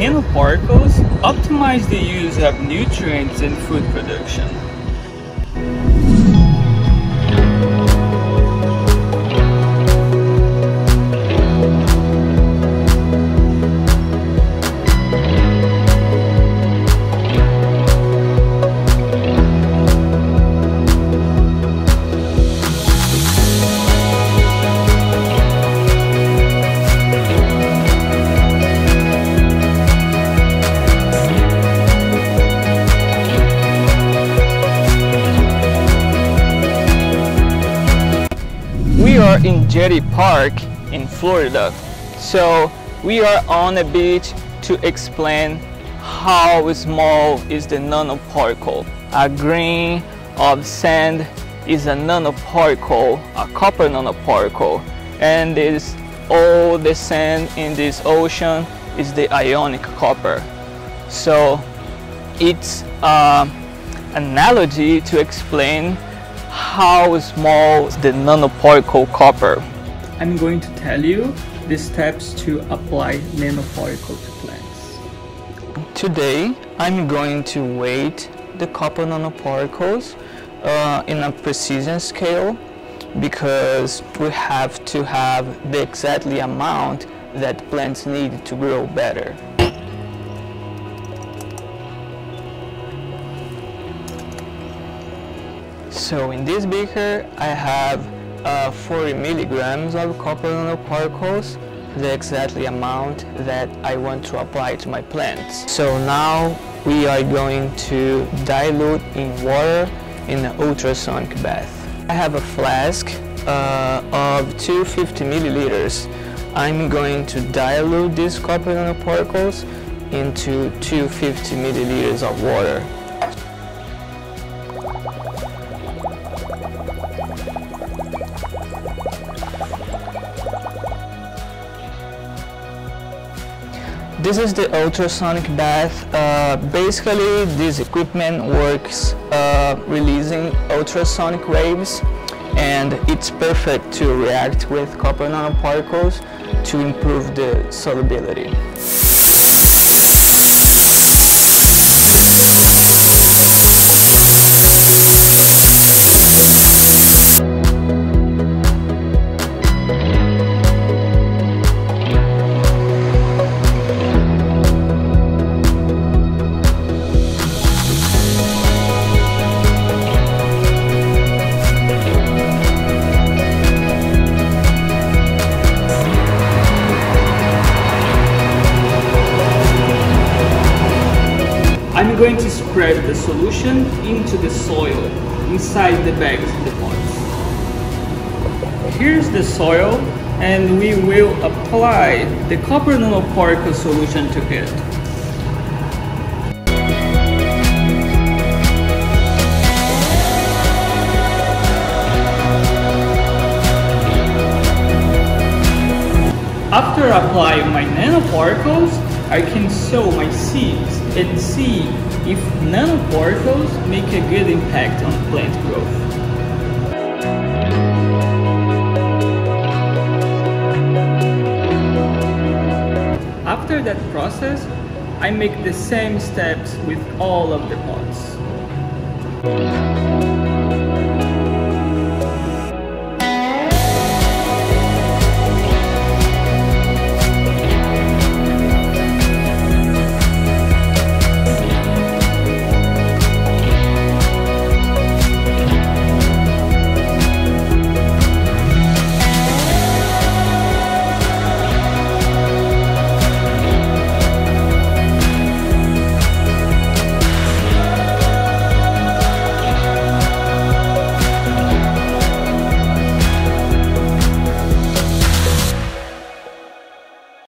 nanoparticles optimize the use of nutrients in food production. In Jetty Park in Florida. So we are on a beach to explain how small is the nanoparticle. A grain of sand is a nanoparticle, a copper nanoparticle, and is all the sand in this ocean is the ionic copper. So it's an analogy to explain how small is the nanoparticle copper. I'm going to tell you the steps to apply nanoparticle to plants. Today I'm going to weight the copper nanoparticles uh, in a precision scale because we have to have the exactly amount that plants need to grow better. So in this beaker I have uh, 40 milligrams of copper nanoparticles, the exactly amount that I want to apply to my plants. So now we are going to dilute in water in an ultrasonic bath. I have a flask uh, of 250 milliliters. I'm going to dilute these copper nanoparticles into 250 milliliters of water. This is the ultrasonic bath. Uh, basically, this equipment works uh, releasing ultrasonic waves and it's perfect to react with copper nanoparticles to improve the solubility. I'm going to spread the solution into the soil inside the bags in the pots. Here's the soil and we will apply the copper nanoparticle solution to it. After applying my nanoparticles, I can sow my seeds and see if nanoparticles make a good impact on plant growth. After that process, I make the same steps with all of the pots.